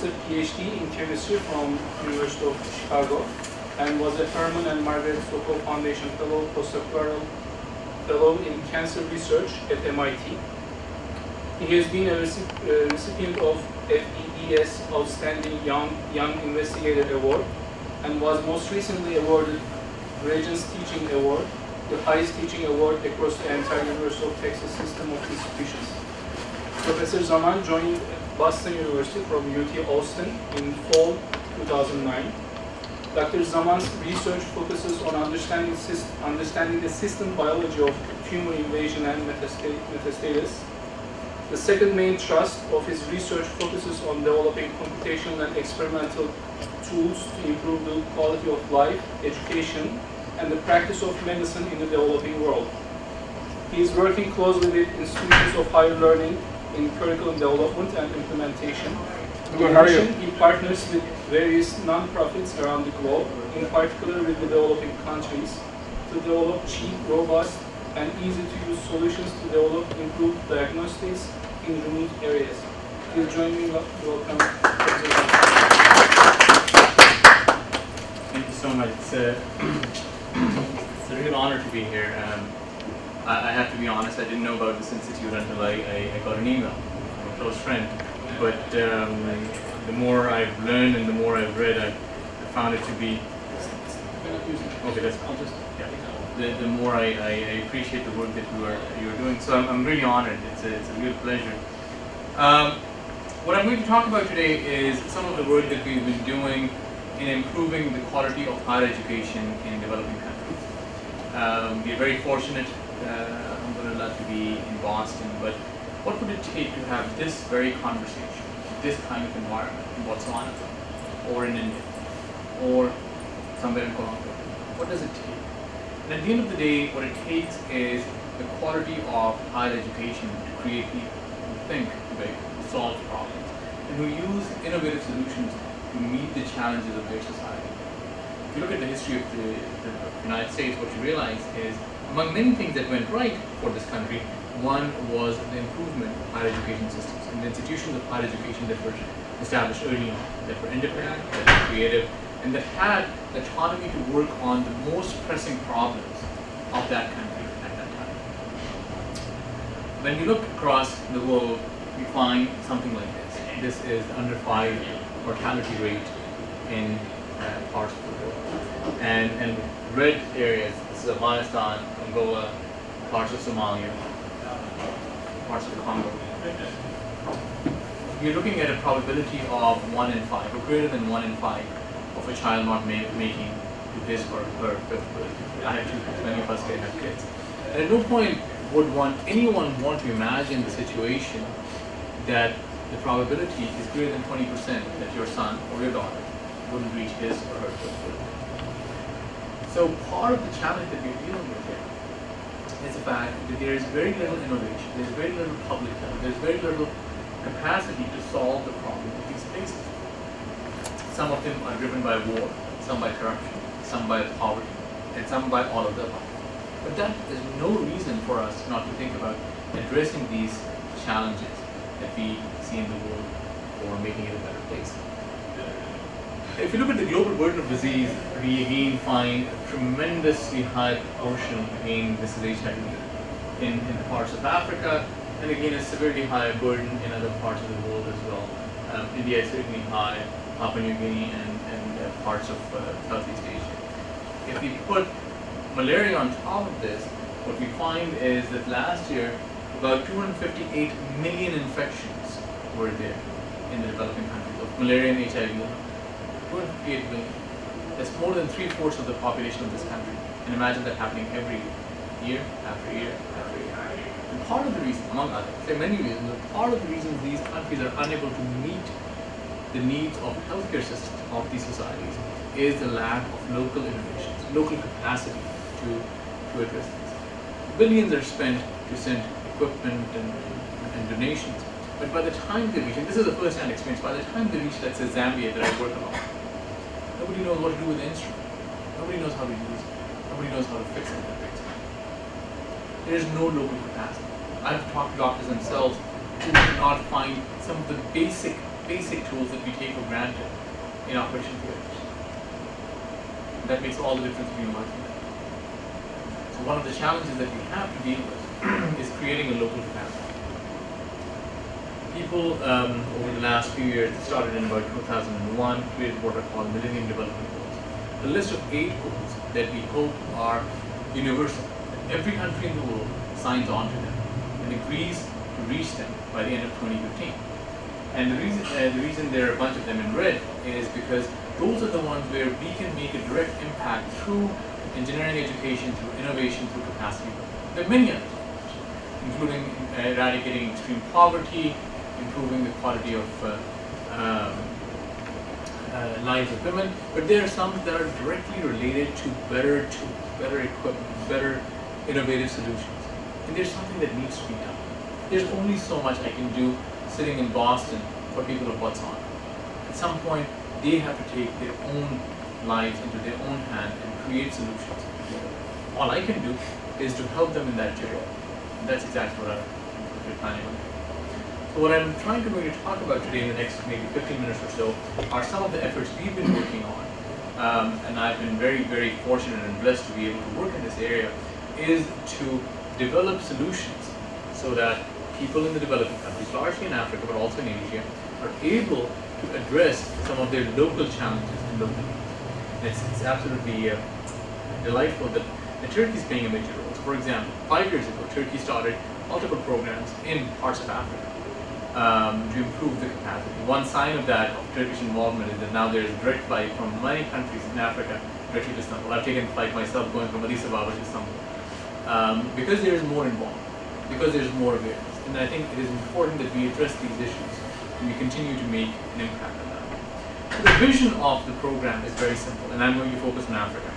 A PhD in chemistry from University of Chicago and was a Herman and Margaret Sokol Foundation Fellow, postdoctoral fellow in cancer research at MIT. He has been a recipient of FEES Outstanding Young, Young Investigator Award and was most recently awarded Regents Teaching Award, the highest teaching award across the entire University of Texas system of institutions. Professor Zaman joined Boston University from UT Austin in fall 2009. Dr. Zaman's research focuses on understanding, understanding the system biology of tumor invasion and metastasis. The second main thrust of his research focuses on developing computational and experimental tools to improve the quality of life, education, and the practice of medicine in the developing world. He is working closely with institutions of higher learning in curriculum development and implementation. In addition, he partners with various non-profits around the globe, in particular with the developing countries, to develop cheap, robust, and easy-to-use solutions to develop improved diagnostics in remote areas. Please join me in welcome. Thank you so much. It's a, it's a real honor to be here. Um, I, I, have to be honest, I didn't know about this institute until I, I, I got an email from a close friend. But um, the more I've learned and the more I've read, I, found it to be. Okay, that's. I'll just. The, the more I, I, appreciate the work that you are you are doing, so I'm, I'm really honored. It's a, it's a real pleasure. Um, what I'm going to talk about today is some of the work that we've been doing in improving the quality of higher education in developing countries. Um, we're very fortunate uh, Alhamdulillah to be in Boston, but what would it take to have this very conversation, this kind of environment in Botswana, or in India, or somewhere in Colombia? What does it take? And at the end of the day, what it takes is the quality of higher education to create people who think big, who solve problems, and who use innovative solutions to meet the challenges of their society. If you look at the history of the, the United States, what you realize is among many things that went right for this country, one was the improvement of higher education systems and the institutions of higher education that were established early on, that were independent, that were creative, and that had autonomy to work on the most pressing problems of that country at that time. When we look across the world, we find something like this. This is under five mortality rate in uh, parts of the world. And, and red areas, this is Afghanistan, Angola, parts of Somalia, parts of the Congo. You're looking at a probability of 1 in 5, or greater than 1 in 5, of a child not ma making his or her fifth birthday. I have two many of us can have kids. And at no point would one anyone want to imagine the situation that the probability is greater than 20% that your son or your daughter wouldn't reach his or her fifth birthday. So part of the challenge that we're dealing with here is the fact that there is very little innovation, there's very little public health, there's very little capacity to solve the problem of these places. Some of them are driven by war, some by corruption, some by poverty, and some by all of the above. But that is no reason for us not to think about addressing these challenges that we see in the world or making it a better place. If you look at the global burden of disease, we again find a tremendously high proportion, in this is HIV, in, in parts of Africa, and again, a severely high burden in other parts of the world as well. Um, India is certainly high, Papua New Guinea, and, and uh, parts of uh, Southeast Asia. If we put malaria on top of this, what we find is that last year, about 258 million infections were there in the developing countries of malaria and HIV 258 million. That's more than three-fourths of the population of this country. And imagine that happening every year after year after year. And part of the reason, among others, there are many reasons, but part of the reasons these countries are unable to meet the needs of healthcare systems of these societies is the lack of local innovations, local capacity to, to address this. Billions are spent to send equipment and, and donations, but by the time they reach, and this is a first-hand experience, by the time they reach, let's say Zambia that I work along, Nobody knows what to do with the instrument. Nobody knows how to use it. Nobody knows how to fix it. There is no local capacity. I've talked to doctors themselves who cannot find some of the basic basic tools that we take for granted in operation theaters. That makes all the difference between life and death. So one of the challenges that we have to deal with is creating a local capacity. People um, over the last few years, started in about 2001, created what are called Millennium Development Goals. A list of eight goals that we hope are universal. Every country in the world signs on to them and agrees to reach them by the end of 2015. And the reason, uh, the reason there are a bunch of them in red is because those are the ones where we can make a direct impact through engineering education, through innovation, through capacity building. There are many others, including eradicating extreme poverty, improving the quality of uh, um, uh, lives of women, but there are some that are directly related to better to better equipment, better innovative solutions. And there's something that needs to be done. There's only so much I can do sitting in Boston for people of on. At some point, they have to take their own lives into their own hand and create solutions. All I can do is to help them in that journey. And that's exactly what I'm planning on So what I'm trying to really talk about today in the next maybe 15 minutes or so are some of the efforts we've been working on. Um, and I've been very, very fortunate and blessed to be able to work in this area, is to develop solutions so that people in the developing countries, largely in Africa but also in Asia, are able to address some of their local challenges and local needs. It's, absolutely uh, delightful that, that Turkey is playing a major role. So for example, five years ago, Turkey started multiple programs in parts of Africa um, to improve the capacity. One sign of that, of Turkish involvement, is that now there is direct flight from many countries in Africa directly to Istanbul. I've taken flight myself going from Addis Ababa to Istanbul. Um, because there is more involved, because there is more awareness. And I think it is important that we address these issues and we continue to make an impact on that. The vision of the program is very simple, and I'm going to focus on Africa.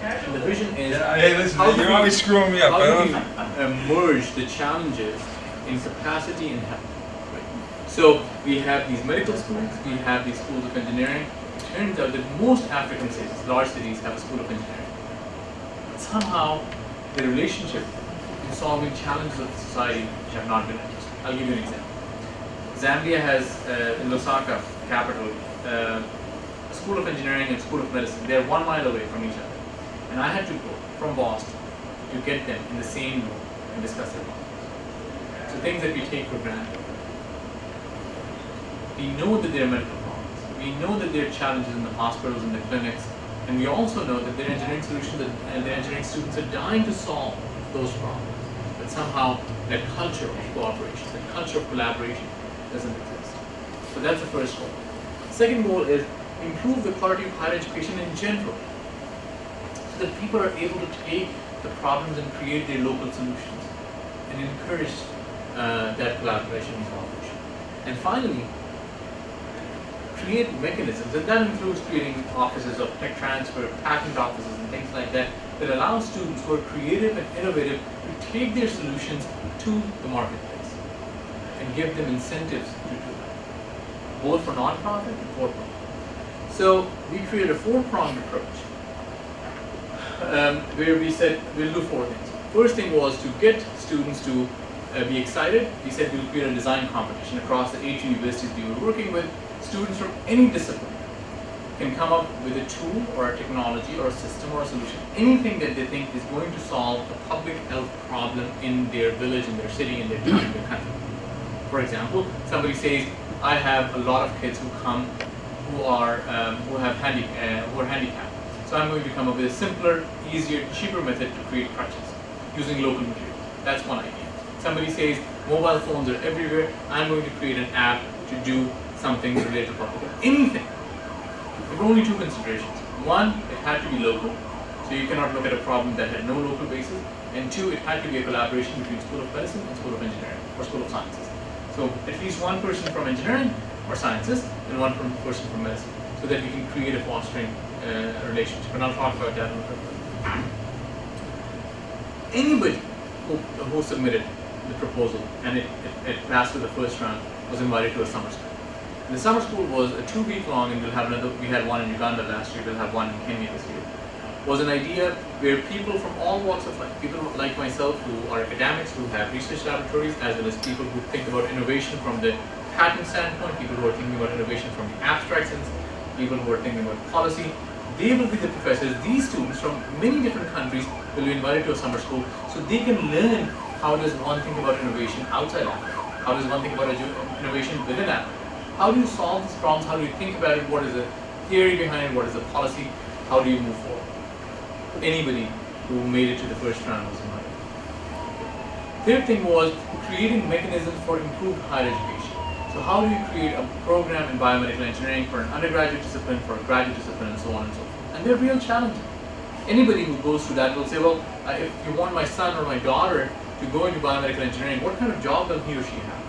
And the vision is Yeah, hey, listen, how do you're we- always screwing me up. how do we uh, merge the challenges in capacity and health? So we have these medical schools, we have these schools of engineering. It turns out that most African cities, large cities, have a school of engineering. But somehow the relationship in solving challenges of society have not been addressed. I'll give you an example. Zambia has uh, in Lusaka, capital, uh, a school of engineering and a school of medicine. They're one mile away from each other. And I had to go from Boston to get them in the same room and discuss their problems. So things that we take for granted. We know that there are medical problems. We know that there are challenges in the hospitals and the clinics. And we also know that there are engineering solutions that, and the engineering students are dying to solve those problems. But somehow that culture of cooperation, that culture of collaboration doesn't exist. So that's the first goal. Second goal is improve the quality of higher education in general so that people are able to take the problems and create their local solutions and encourage uh, that collaboration and cooperation. And finally, create mechanisms, and that includes creating offices of tech transfer, patent offices, and things like that, that allow students who are creative and innovative to take their solutions to the marketplace and give them incentives to do that, both for nonprofit and for profit. So we created a four-pronged approach um, where we said we'll do four things. First thing was to get students to uh, be excited. We said we'll create a design competition across the eight universities we were working with. Students from any discipline can come up with a tool or a technology or a system or a solution, anything that they think is going to solve a public health problem in their village, in their city, in their town, in their country. For example, somebody says, I have a lot of kids who come who are um, who have handi- uh, who are handicapped. So I'm going to come up with a simpler, easier, cheaper method to create crutches using local materials. That's one idea. Somebody says mobile phones are everywhere. I'm going to create an app to do something related to public. Anything. There were only two considerations. One, it had to be local, so you cannot look at a problem that had no local basis. And two, it had to be a collaboration between School of Medicine and School of Engineering or School of Sciences. So at least one person from engineering or sciences and one from, person from medicine, so that we can create a fostering uh, relationship. And I'll talk about that in a little Anybody who, who submitted the proposal and it, it, it passed the first round was invited to a summer school. The summer school was a two week long, and we'll have another. We had one in Uganda last year. We'll have one in Kenya this year. Was an idea where people from all walks of life, people like myself who are academics, who have research laboratories, as well as people who think about innovation from the patent standpoint, people who are thinking about innovation from the abstract sense, people who are thinking about policy. They will be the professors. These students from many different countries will be invited to a summer school so they can learn how does one think about innovation outside Africa? How does one think about innovation within Africa? How do you solve these problems? How do you think about it? What is the theory behind it? What is the policy? How do you move forward? Anybody who made it to the first round was invited. Third thing was creating mechanisms for improved higher education. So how do you create a program in biomedical engineering for an undergraduate discipline, for a graduate discipline, and so on and so forth? And they're real challenges. Anybody who goes through that will say, well, uh, if you want my son or my daughter to go into biomedical engineering, what kind of job will he or she have?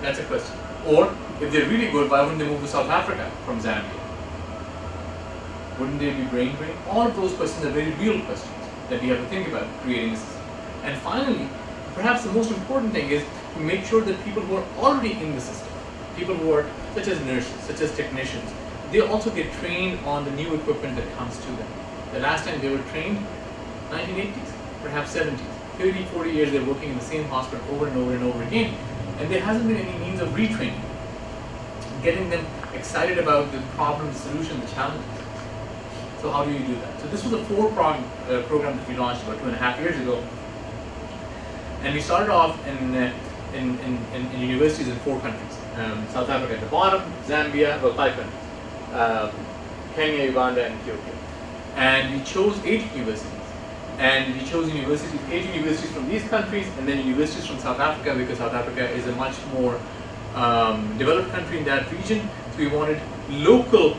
That's a question. Or, if they're really good, why wouldn't they move to South Africa from Zambia? Wouldn't they be brain drained? All of those questions are very real questions that we have to think about creating a system. And finally, perhaps the most important thing is to make sure that people who are already in the system, people who are such as nurses, such as technicians, they also get trained on the new equipment that comes to them. The last time they were trained, 1980s, perhaps 70s. 30, 40 years they're working in the same hospital over and over and over again. And there hasn't been any means of retraining, getting them excited about the problem, the solution, the challenge. So how do you do that? So this was a four-pronged uh, program that we launched about two and a half years ago. And we started off in, uh, in, in, in, universities in four countries. Um, South Africa at the bottom, Zambia, well five countries. Um, Kenya, Uganda, and Ethiopia. And we chose eight universities. And we chose universities, eight universities from these countries, and then universities from South Africa, because South Africa is a much more um, developed country in that region. So we wanted local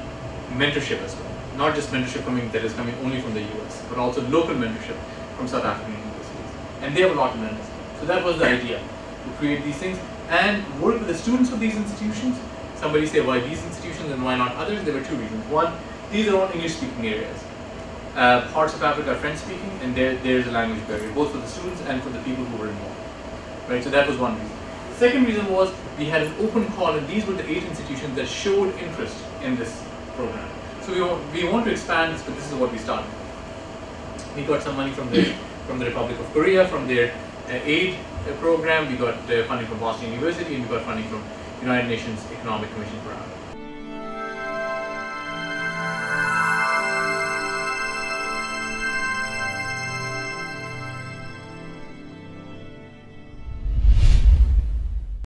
mentorship as well not just mentorship coming that is coming only from the US, but also local mentorship from South African universities. And they have a lot. So that was the idea, to create these things and work with the students of these institutions. Somebody say why these institutions and why not others? There were two reasons. One, these are all English-speaking areas. Uh, parts of Africa are French-speaking, and there, there's a language barrier, both for the students and for the people who were involved. Right, so that was one reason. Second reason was we had an open call, and these were the eight institutions that showed interest in this program. So we want, we want to expand this, but this is what we started. We got some money from the from the Republic of Korea, from their uh, aid uh, program. We got uh, funding from Boston University, and we got funding from United Nations Economic Commission for Africa.